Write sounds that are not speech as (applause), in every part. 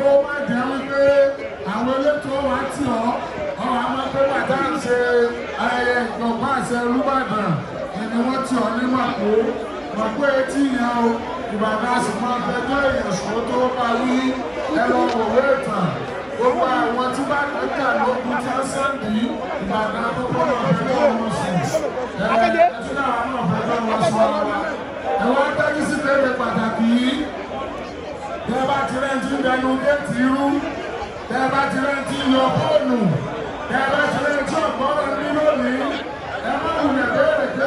kó má jẹ́ wípé àwọn elétò wa tì ọ́ ọ̀rọ̀ àwọn pé bàtà ń ṣe ayẹyẹ ìjọba àṣẹ olúbàdàn ẹni wọ́n tì ọ́ ní màkó màkó etí yẹn o ìbàdàn sì máa ń fẹjọ́ èèyàn sùn tó bá wí ẹ̀rọ òwe ìtàn gbogbo àwọn tí bá kọjá lókun tí wọ́n sẹ́ǹdì ìbàdàn tó kọ́ lọ́ọ́ fẹjọ́ wọn sùn ẹ̀ẹ́dẹ́gbẹ̀rún náà fẹjọ́ wọn sọ ọ́ wa ẹ̀wọ́n tẹ́jú sí pé pàtàkì yìí tẹ́ bá ti rántí bẹnu géètì irú tẹ́ bá ti rántí yọ fóònù tẹ́ bá ti rántí ọ̀pọ̀ ọ̀rọ̀ nínú òní ẹ má wulẹ̀ bẹ́ẹ̀rẹ̀ pé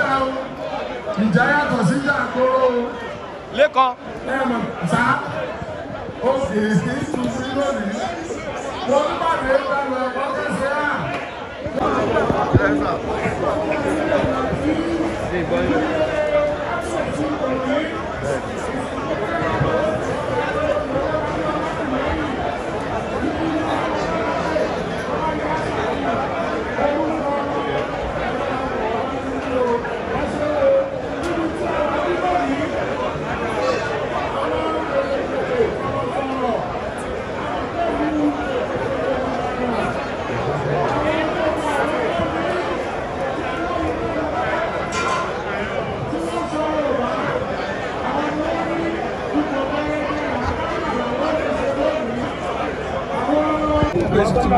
dà o ìjà yàtọ̀ sí ìjà àgbòrò o. lẹ́kọ̀ọ́. ẹ mọ̀ sá o sì sí tu sí lónìí wọ́n ń pàdé ìdáná ẹ̀kọ́ kẹsì á. Thank you. place to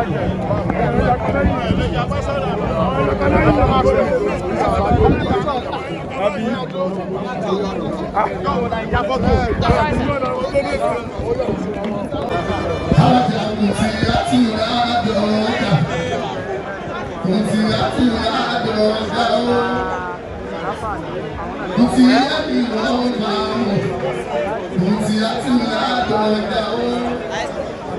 Mo ti ẹ́ mi lọ́wọ́ máa ń wọ̀, mo ti á ti ń ládọ̀ọ́ ẹ̀dá ó.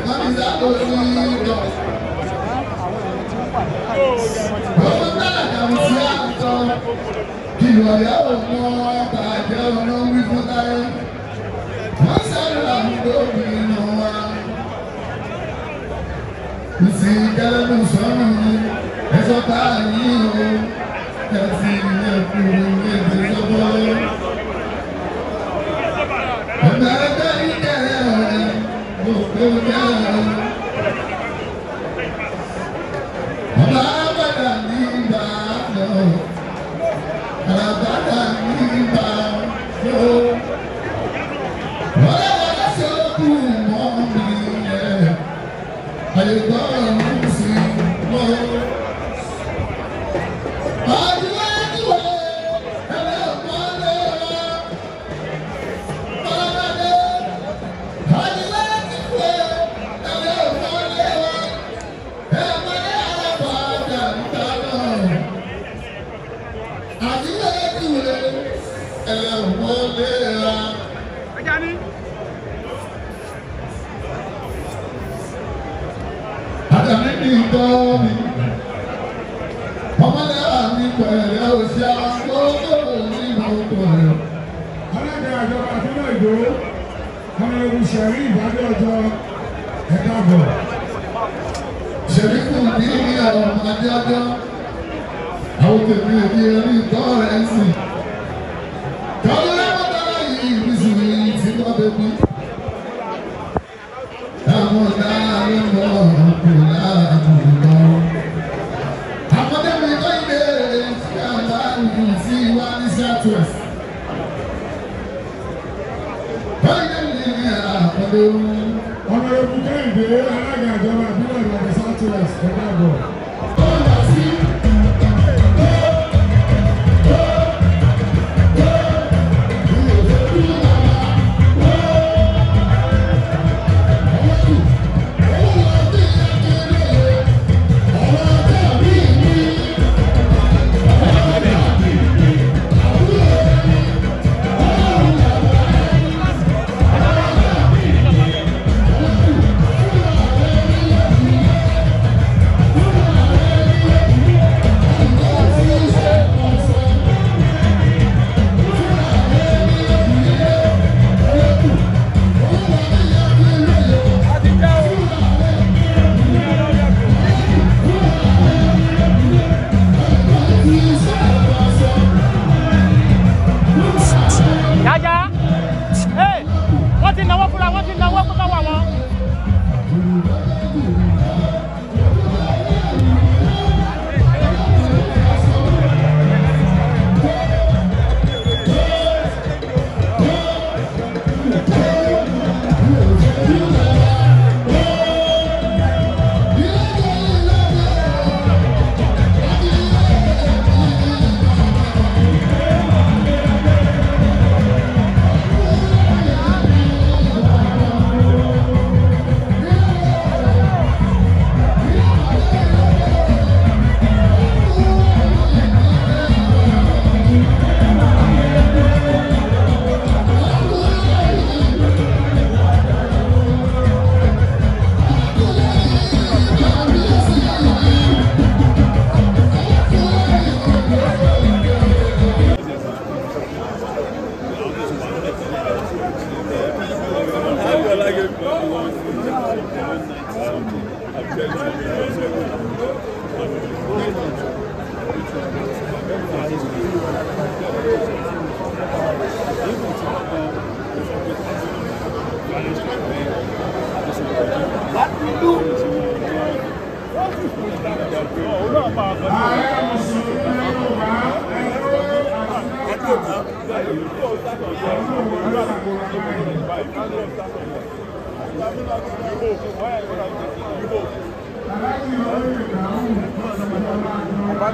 ìrọ̀lẹ́ òun ọba àjẹ́ ọ̀nà wí fún táyé wọ́n sáré àmúgbó nínú wa ìsì ìjẹ́lẹ́nu sọ́nù ẹ̀sọ́ tá a yí o ẹ̀sìn ìyẹn kúrò. Yeah. tèmi èmi rí tọ́rẹ́ǹsì. Kọ́lẹ́wọ́ dára yìí bísí ni ti bá bẹ́bí. Àwọn dára ló mọ òkú láàbù lọ. Àkọ́dẹ́mi kọ́ ilé tí a bá ń bù sí wá ní Southwest. Kọ́lẹ́mi ni àkọ́dẹ́ ọmọ ẹ̀kú kẹ́hìndé alága ìjọba ìbílẹ̀ Ìbàdàn Southwest ẹ̀dá àbọ̀. Jaja!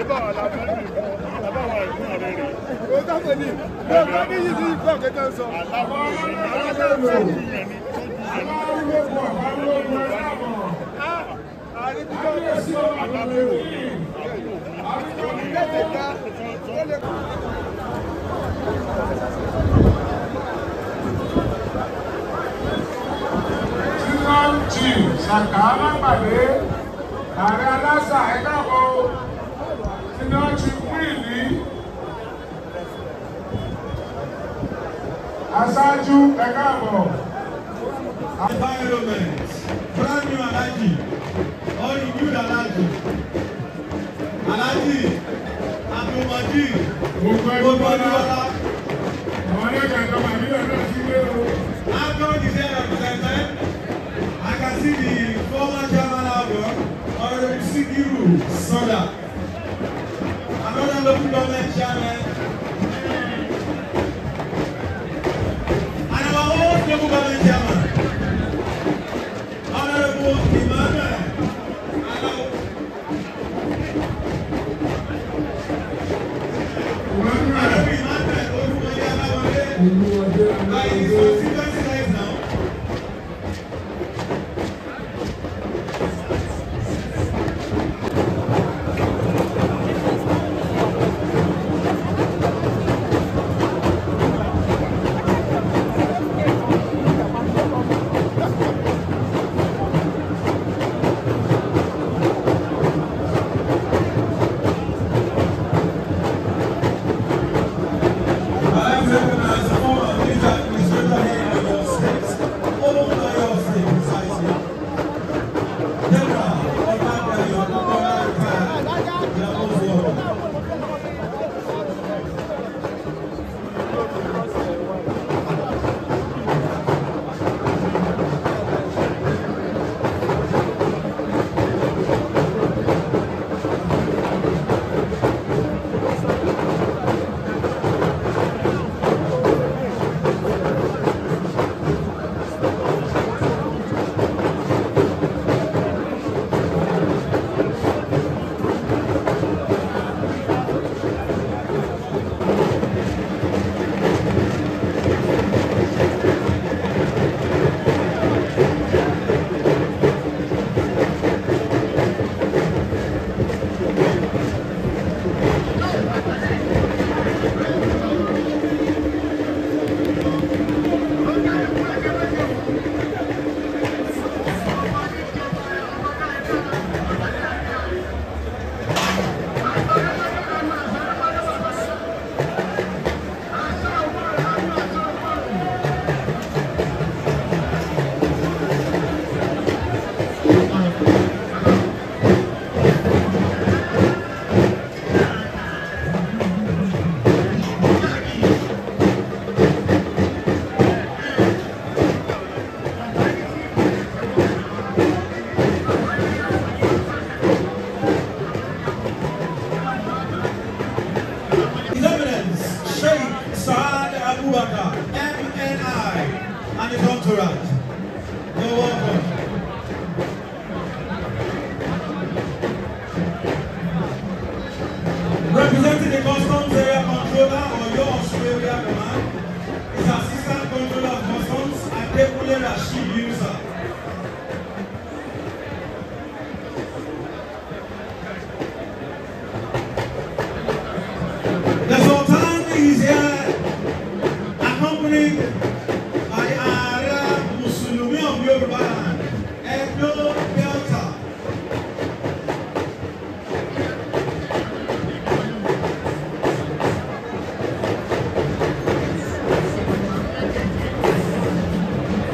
ìbá wà lábẹ́ pàdé, ààrẹ aláṣà ẹ̀dá kan. síwájú ẹ káàbọ̀. environment brand new alaji all renewed alaji alaji abdulmadi gbogbo ọlá. àwọn ẹgbẹ́ ìjọba ìbílẹ̀ náà ti gbé o. after the day of retirement I can see the former chairman of the honourable Sikiru Sonda. Amadou Ba lay jàmmal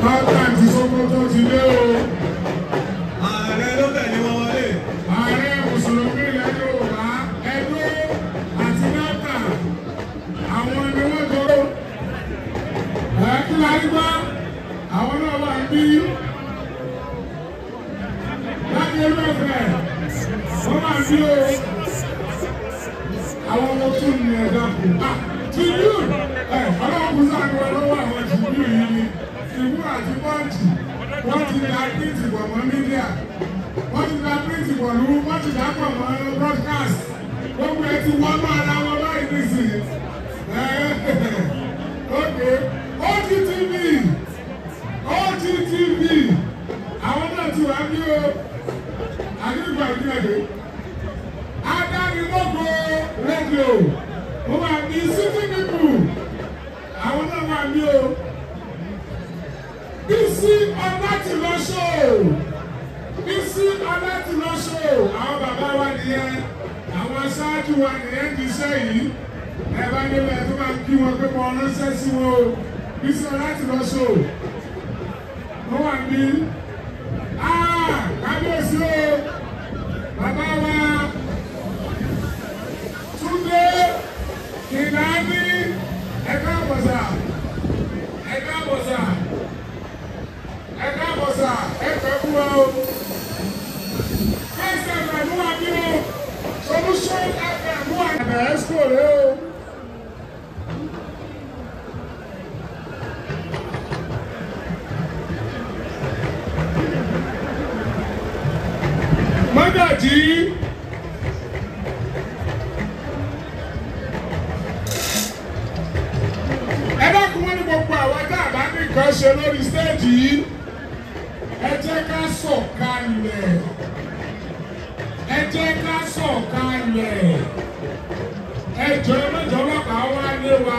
pápáǹtì Sókótó ti dé o. ààrẹ ló tẹ̀lé wọn wọlé. ààrẹ mùsùlùmí ilẹ̀ Yorùbá Ẹdó àti náà àwọn ni wọ́n jọ. ẹ̀kúlá rí gbá àwọn náà wà ń bí. láti ẹgbẹ́ ọ̀fẹ́ wọ́n máa ń bí o. àwọn ọmọ tún ní ẹ̀dá kù. Ah, tìlú ẹ̀ eh, ọlọ́run kù sáà ní wọn lọ́wọ́ àti pọ́ǹtì wọ́n ti da píríǹtì pọ̀ mọ́ mídíà wọ́n ti da píríǹtì pọ̀ lù wọ́n ti dà pọ̀ mọ́ broadcast gbogbo ẹ ti wọ́n máa ra wọn báyìí nísìnyí ok OGTV OGTV àwọn náà ti wá bí o àdúgbò ìdílé adánilogo rédíò wọ́n wà ní city people àwọn náà wà bí o. Bísí Ọlátìlọ́ṣọ́ Bísí Ọlátìlọ́ṣọ́ àwọn bàbá wa nìyẹn àwọn aṣáájú wa nìyẹn ti ṣe yìí ẹ bá nílẹ̀ tó máa kí wọn pé mo ránṣẹ́ sí wọn o Bísí Ọlátìlọ́ṣọ́ ó wà ní. wọ́n ní gbogbo àwọn tá a bá ní nǹkan ṣe lórí stéèjì yìí ẹ jẹ́ ká sọ̀kalẹ̀ ẹ jẹ́ ká sọ̀kalẹ̀ ẹ jọ ẹ mẹ́jọ ọlọ́pàá wá lé wa.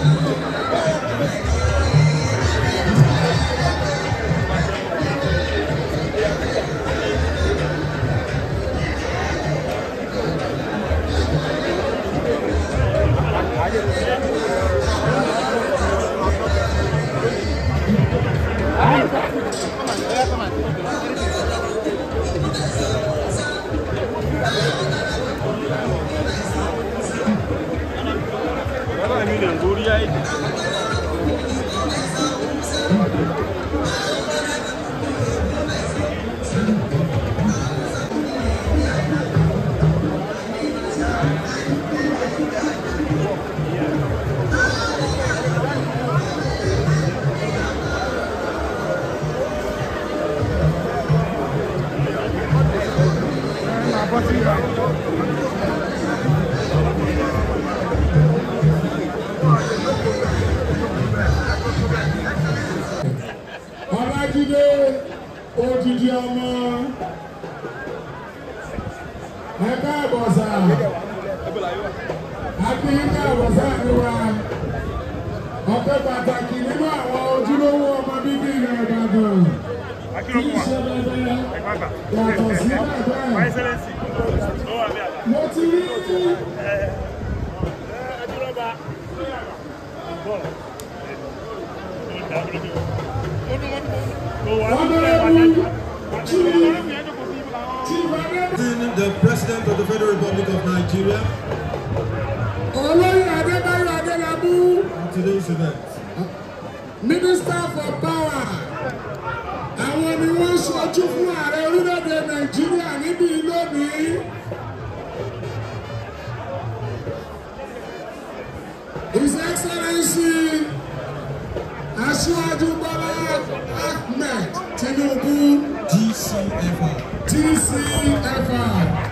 Thank (laughs) you. kilo fún wa ẹ gbàgbà my excellence ó wà bí àgbà ẹ ẹ dúró bá bọ ẹ dá dúró bí o dún wọn kò wà ní ìlú ẹ̀wà náà. The President of the Federal Republic of Nigeria. Olóyè Adébáyọ̀ Adélabú. Today's event. His Excellency Asiwaju Bola Ahmed Tinubu TCFR. TCFR.